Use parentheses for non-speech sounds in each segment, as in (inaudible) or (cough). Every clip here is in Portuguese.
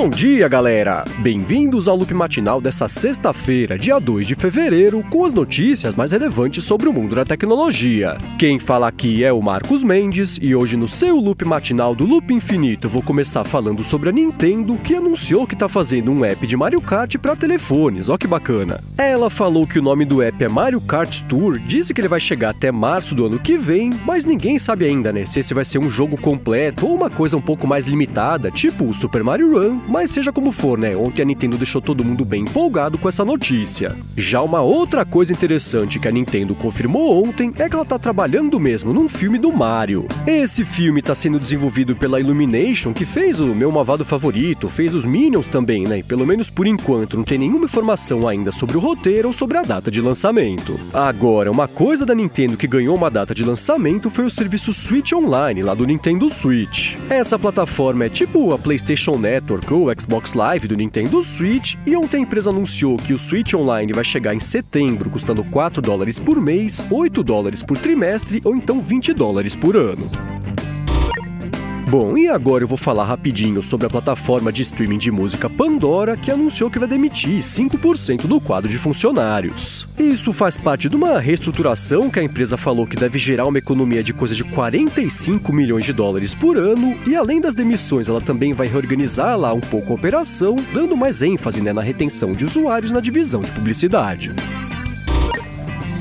Bom dia, galera! Bem-vindos ao loop matinal dessa sexta-feira, dia 2 de fevereiro, com as notícias mais relevantes sobre o mundo da tecnologia. Quem fala aqui é o Marcos Mendes e hoje no seu loop matinal do Loop Infinito vou começar falando sobre a Nintendo, que anunciou que está fazendo um app de Mario Kart para telefones. Ó que bacana! Ela falou que o nome do app é Mario Kart Tour, disse que ele vai chegar até março do ano que vem, mas ninguém sabe ainda, né, se esse vai ser um jogo completo ou uma coisa um pouco mais limitada, tipo o Super Mario Run mas seja como for, né? Ontem a Nintendo deixou todo mundo bem empolgado com essa notícia. Já uma outra coisa interessante que a Nintendo confirmou ontem é que ela tá trabalhando mesmo num filme do Mario. Esse filme tá sendo desenvolvido pela Illumination, que fez o meu malvado favorito, fez os Minions também, né? E pelo menos por enquanto não tem nenhuma informação ainda sobre o roteiro ou sobre a data de lançamento. Agora, uma coisa da Nintendo que ganhou uma data de lançamento foi o serviço Switch Online lá do Nintendo Switch. Essa plataforma é tipo a PlayStation Network o Xbox Live do Nintendo Switch e ontem a empresa anunciou que o Switch Online vai chegar em setembro, custando 4 dólares por mês, 8 dólares por trimestre ou então 20 dólares por ano. Bom, e agora eu vou falar rapidinho sobre a plataforma de streaming de música Pandora, que anunciou que vai demitir 5% do quadro de funcionários. Isso faz parte de uma reestruturação que a empresa falou que deve gerar uma economia de coisa de 45 milhões de dólares por ano, e além das demissões, ela também vai reorganizar lá um pouco a operação, dando mais ênfase né, na retenção de usuários na divisão de publicidade.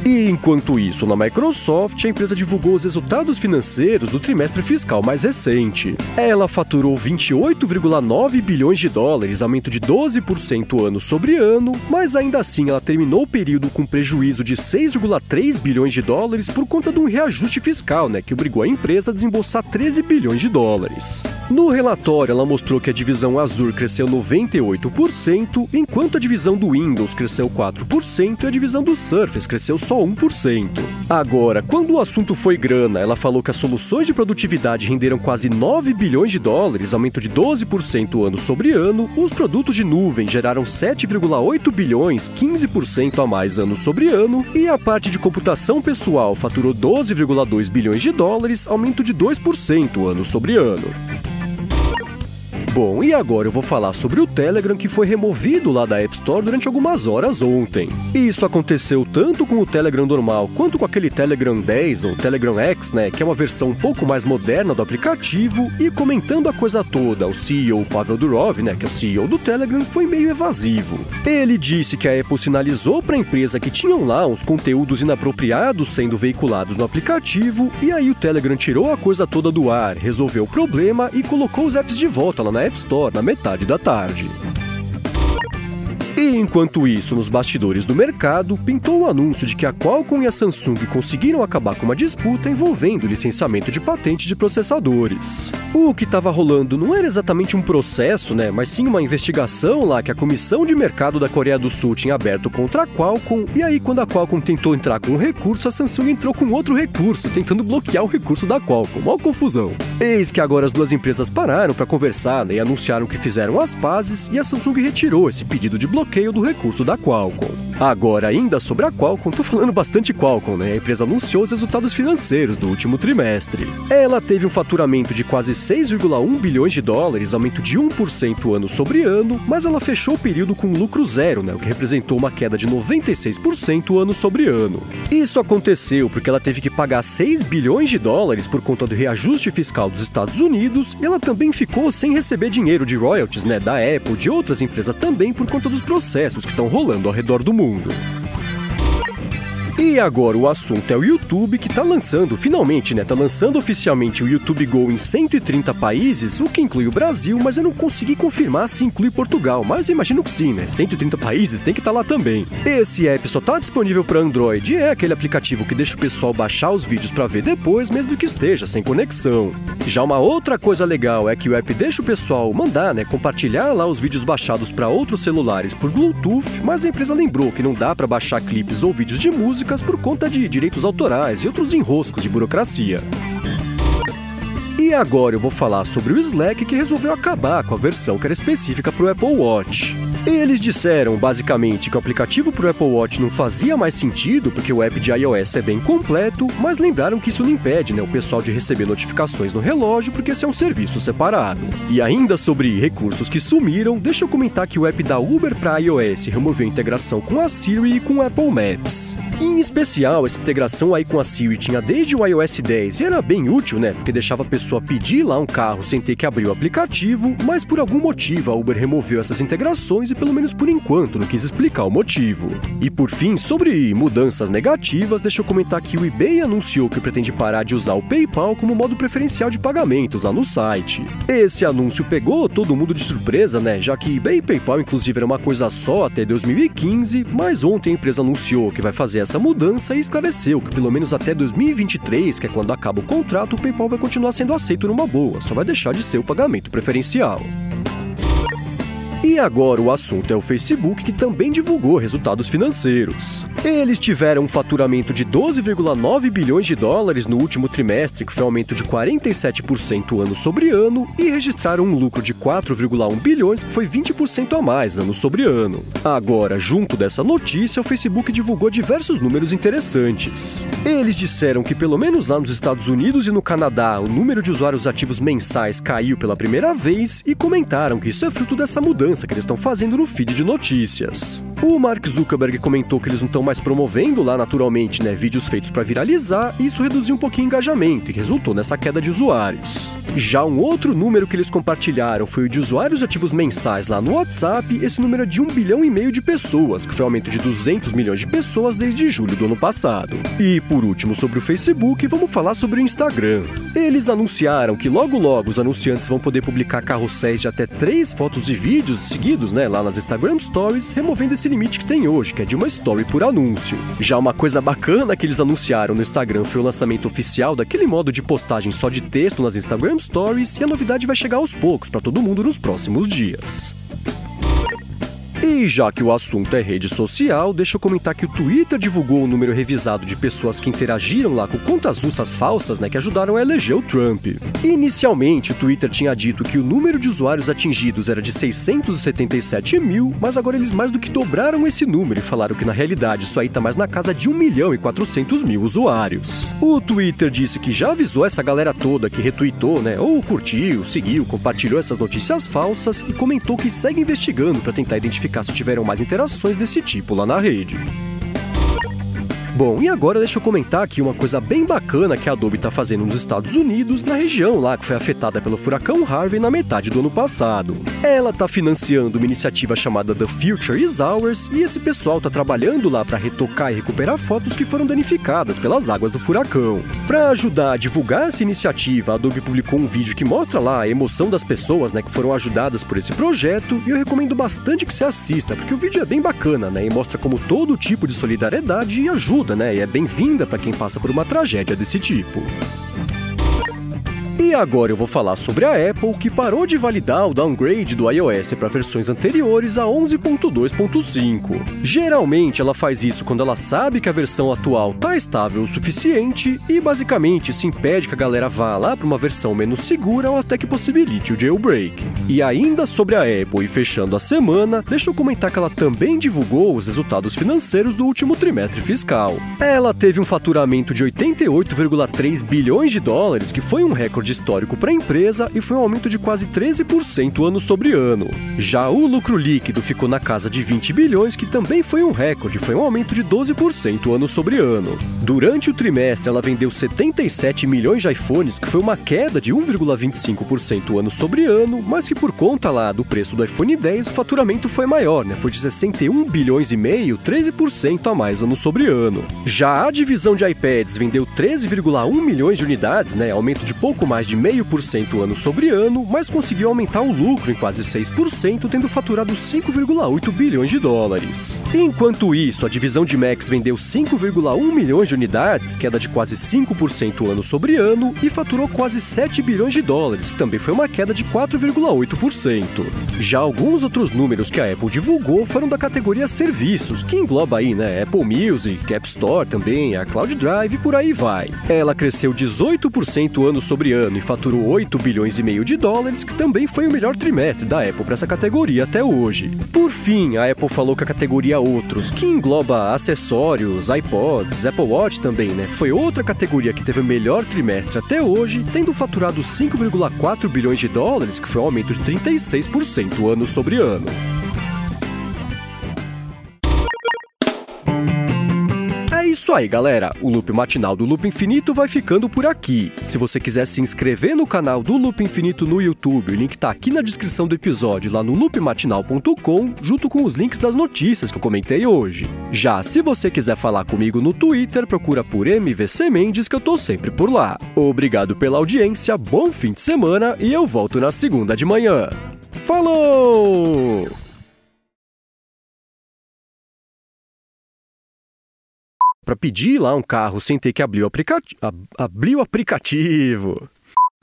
E enquanto isso, na Microsoft, a empresa divulgou os resultados financeiros do trimestre fiscal mais recente. Ela faturou 28,9 bilhões de dólares, aumento de 12% ano sobre ano, mas ainda assim ela terminou o período com prejuízo de 6,3 bilhões de dólares por conta de um reajuste fiscal, né, que obrigou a empresa a desembolsar 13 bilhões de dólares. No relatório, ela mostrou que a divisão Azure cresceu 98%, enquanto a divisão do Windows cresceu 4% e a divisão do Surface cresceu só 1%. Agora, quando o assunto foi grana, ela falou que as soluções de produtividade renderam quase 9 bilhões de dólares, aumento de 12% ano sobre ano, os produtos de nuvem geraram 7,8 bilhões, 15% a mais ano sobre ano, e a parte de computação pessoal faturou 12,2 bilhões de dólares, aumento de 2% ano sobre ano. Bom, e agora eu vou falar sobre o Telegram que foi removido lá da App Store durante algumas horas ontem. E isso aconteceu tanto com o Telegram normal quanto com aquele Telegram 10 ou Telegram X, né, que é uma versão um pouco mais moderna do aplicativo. E comentando a coisa toda, o CEO Pavel Durov, né, que é o CEO do Telegram, foi meio evasivo. Ele disse que a Apple sinalizou para a empresa que tinham lá uns conteúdos inapropriados sendo veiculados no aplicativo, e aí o Telegram tirou a coisa toda do ar, resolveu o problema e colocou os apps de volta lá na App Store na metade da tarde. E enquanto isso, nos bastidores do mercado, pintou o anúncio de que a Qualcomm e a Samsung conseguiram acabar com uma disputa envolvendo o licenciamento de patente de processadores. O que estava rolando não era exatamente um processo, né, mas sim uma investigação lá que a Comissão de Mercado da Coreia do Sul tinha aberto contra a Qualcomm, e aí quando a Qualcomm tentou entrar com um recurso, a Samsung entrou com outro recurso, tentando bloquear o recurso da Qualcomm. Mó confusão. Eis que agora as duas empresas pararam para conversar né, e anunciaram que fizeram as pazes e a Samsung retirou esse pedido de bloqueio bloqueio do recurso da Qualcomm. Agora, ainda sobre a Qualcomm, tô falando bastante Qualcomm, né? A empresa anunciou os resultados financeiros do último trimestre. Ela teve um faturamento de quase 6,1 bilhões de dólares, aumento de 1% ano sobre ano, mas ela fechou o período com lucro zero, né? O que representou uma queda de 96% ano sobre ano. Isso aconteceu porque ela teve que pagar 6 bilhões de dólares por conta do reajuste fiscal dos Estados Unidos e ela também ficou sem receber dinheiro de royalties, né? Da Apple, de outras empresas também por conta dos processos que estão rolando ao redor do mundo. E agora o assunto é o YouTube que está lançando, finalmente, né? Tá lançando oficialmente o YouTube Go em 130 países, o que inclui o Brasil, mas eu não consegui confirmar se inclui Portugal. Mas imagino que sim, né? 130 países tem que estar tá lá também. Esse app só está disponível para Android e é aquele aplicativo que deixa o pessoal baixar os vídeos para ver depois, mesmo que esteja sem conexão. Já uma outra coisa legal é que o app deixa o pessoal mandar, né, compartilhar lá os vídeos baixados para outros celulares por Bluetooth, mas a empresa lembrou que não dá para baixar clipes ou vídeos de música músicas por conta de direitos autorais e outros enroscos de burocracia. E agora eu vou falar sobre o Slack que resolveu acabar com a versão que era específica para o Apple Watch. Eles disseram, basicamente, que o aplicativo para o Apple Watch não fazia mais sentido porque o app de iOS é bem completo, mas lembraram que isso não impede né, o pessoal de receber notificações no relógio porque esse é um serviço separado. E ainda sobre recursos que sumiram, deixa eu comentar que o app da Uber para iOS removeu a integração com a Siri e com o Apple Maps. Em especial, essa integração aí com a Siri tinha desde o iOS 10 e era bem útil, né? Porque deixava a pessoa pedir lá um carro sem ter que abrir o aplicativo, mas por algum motivo a Uber removeu essas integrações e pelo menos por enquanto não quis explicar o motivo. E por fim, sobre mudanças negativas, deixa eu comentar que o eBay anunciou que pretende parar de usar o PayPal como modo preferencial de pagamentos lá no site. Esse anúncio pegou todo mundo de surpresa, né? Já que eBay e PayPal inclusive era uma coisa só até 2015, mas ontem a empresa anunciou que vai fazer essa mudança e esclareceu que pelo menos até 2023, que é quando acaba o contrato, o PayPal vai continuar sendo aceito numa boa, só vai deixar de ser o pagamento preferencial. E agora o assunto é o Facebook, que também divulgou resultados financeiros. Eles tiveram um faturamento de 12,9 bilhões de dólares no último trimestre, que foi um aumento de 47% ano sobre ano, e registraram um lucro de 4,1 bilhões, que foi 20% a mais ano sobre ano. Agora, junto dessa notícia, o Facebook divulgou diversos números interessantes. Eles disseram que, pelo menos lá nos Estados Unidos e no Canadá, o número de usuários ativos mensais caiu pela primeira vez e comentaram que isso é fruto dessa mudança mudança que eles estão fazendo no feed de notícias. O Mark Zuckerberg comentou que eles não estão mais promovendo lá naturalmente, né, vídeos feitos para viralizar, e isso reduziu um pouquinho o engajamento e resultou nessa queda de usuários. Já um outro número que eles compartilharam foi o de usuários ativos mensais lá no WhatsApp, esse número é de 1 bilhão e meio de pessoas, que foi um aumento de 200 milhões de pessoas desde julho do ano passado. E por último, sobre o Facebook, vamos falar sobre o Instagram. Eles anunciaram que logo logo os anunciantes vão poder publicar carrosséis de até três fotos e vídeos seguidos, né, lá nas Instagram Stories, removendo esse limite que tem hoje, que é de uma story por anúncio. Já uma coisa bacana que eles anunciaram no Instagram foi o lançamento oficial daquele modo de postagem só de texto nas Instagram Stories, e a novidade vai chegar aos poucos para todo mundo nos próximos dias. E já que o assunto é rede social, deixa eu comentar que o Twitter divulgou um número revisado de pessoas que interagiram lá com contas russas falsas, né, que ajudaram a eleger o Trump. Inicialmente, o Twitter tinha dito que o número de usuários atingidos era de 677 mil, mas agora eles mais do que dobraram esse número e falaram que na realidade isso aí tá mais na casa de 1 milhão e 400 mil usuários. O Twitter disse que já avisou essa galera toda que retweetou, né, ou curtiu, seguiu, compartilhou essas notícias falsas e comentou que segue investigando para tentar identificar tiveram mais interações desse tipo lá na rede. Bom, e agora deixa eu comentar aqui uma coisa bem bacana que a Adobe está fazendo nos Estados Unidos, na região lá que foi afetada pelo furacão Harvey na metade do ano passado. Ela está financiando uma iniciativa chamada The Future Is Ours e esse pessoal está trabalhando lá para retocar e recuperar fotos que foram danificadas pelas águas do furacão. Para ajudar a divulgar essa iniciativa, a Adobe publicou um vídeo que mostra lá a emoção das pessoas né, que foram ajudadas por esse projeto e eu recomendo bastante que você assista, porque o vídeo é bem bacana né, e mostra como todo tipo de solidariedade ajuda, né? E é bem-vinda para quem passa por uma tragédia desse tipo. E agora eu vou falar sobre a Apple, que parou de validar o downgrade do iOS para versões anteriores a 11.2.5. Geralmente ela faz isso quando ela sabe que a versão atual tá estável o suficiente e basicamente se impede que a galera vá lá para uma versão menos segura ou até que possibilite o jailbreak. E ainda sobre a Apple e fechando a semana, deixa eu comentar que ela também divulgou os resultados financeiros do último trimestre fiscal. Ela teve um faturamento de 88,3 bilhões de dólares, que foi um recorde histórico para a empresa e foi um aumento de quase 13% ano sobre ano. Já o lucro líquido ficou na casa de 20 bilhões, que também foi um recorde, foi um aumento de 12% ano sobre ano. Durante o trimestre, ela vendeu 77 milhões de iPhones, que foi uma queda de 1,25% ano sobre ano, mas que por conta lá do preço do iPhone 10, o faturamento foi maior, né? Foi de 61 bilhões e meio, 13% a mais ano sobre ano. Já a divisão de iPads vendeu 13,1 milhões de unidades, né? Aumento de pouco mais de 0,5% ano sobre ano, mas conseguiu aumentar o lucro em quase 6%, tendo faturado 5,8 bilhões de dólares. Enquanto isso, a divisão de Macs vendeu 5,1 milhões de unidades, queda de quase 5% ano sobre ano, e faturou quase 7 bilhões de dólares, que também foi uma queda de 4,8%. Já alguns outros números que a Apple divulgou foram da categoria serviços, que engloba aí, né, Apple Music, App Store também, a Cloud Drive e por aí vai. Ela cresceu 18% ano sobre ano e faturou 8 bilhões e meio de dólares, que também foi o melhor trimestre da Apple para essa categoria até hoje. Por fim, a Apple falou que a categoria Outros, que engloba acessórios, iPods, Apple Watch também, né, foi outra categoria que teve o melhor trimestre até hoje, tendo faturado 5,4 bilhões de dólares, que foi um aumento de 36% ano sobre ano. Isso aí, galera. O Loop Matinal do Loop Infinito vai ficando por aqui. Se você quiser se inscrever no canal do Loop Infinito no YouTube, o link tá aqui na descrição do episódio, lá no loopmatinal.com, junto com os links das notícias que eu comentei hoje. Já se você quiser falar comigo no Twitter, procura por MVC Mendes que eu tô sempre por lá. Obrigado pela audiência, bom fim de semana e eu volto na segunda de manhã. Falou! Para pedir lá um carro sem ter que abrir o, abrir o aplicativo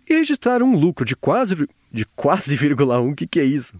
e registrar um lucro de quase de quase (laughs) 1,1, o que, que é isso?